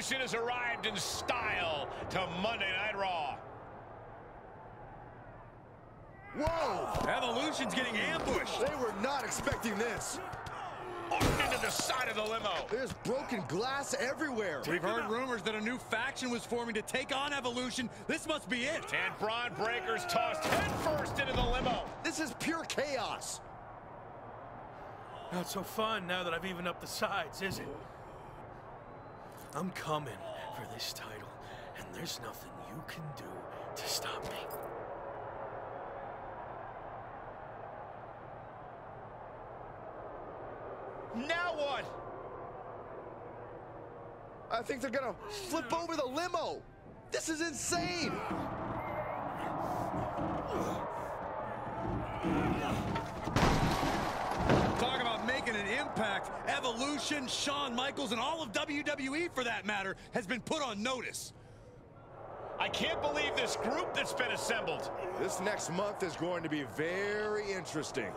Evolution has arrived in style to Monday Night Raw. Whoa! Evolution's getting ambushed. They were not expecting this. Walked into the side of the limo. There's broken glass everywhere. We've heard rumors that a new faction was forming to take on Evolution. This must be it. And Bron Breakker's tossed headfirst into the limo. This is pure chaos. Not so fun now that I've evened up the sides, is it? I'm coming for this title, and there's nothing you can do to stop me. Now what? I think they're gonna flip over the limo. This is insane. Impact. Evolution, Shawn Michaels, and all of WWE, for that matter, has been put on notice. I can't believe this group that's been assembled. This next month is going to be very interesting.